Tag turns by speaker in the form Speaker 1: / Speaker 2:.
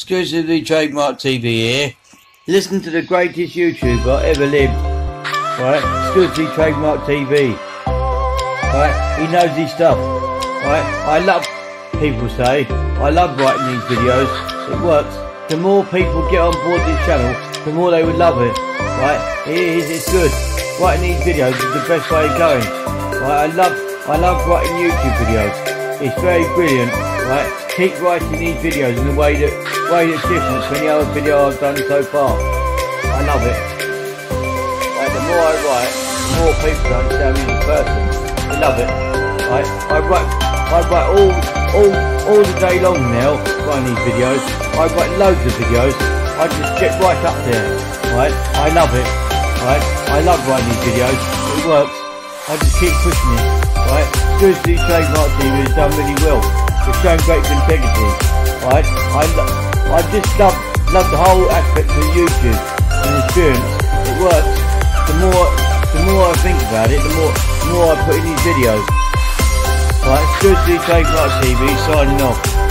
Speaker 1: exclusively trademark TV here. Listen to the greatest YouTuber ever lived. Right? Exclusively trademark TV. Right? He knows his stuff. Right? I love, people say, I love writing these videos. It works. The more people get on board this channel, the more they would love it. Right? It is, it's good. Writing these videos is the best way of going. Right? I love, I love writing YouTube videos. It's very brilliant. Right? Keep writing these videos in the way that, way that's different from any other video I've done so far. I love it. Right? The more I write, the more people understand me as a person. I love it. Right? I write, I write all, all, all the day long now, writing these videos. I write loads of videos. I just get right up there. Right? I love it. Right? I love writing these videos. It works. I just keep pushing it. Right? Seriously, trademark TV has done really well. It's shown great integrity. Right? I, I just love, love the whole aspect of YouTube and experience. It works. The more, the more I think about it, the more, the more I put in these videos. Right? Seriously, trademark TV signing off.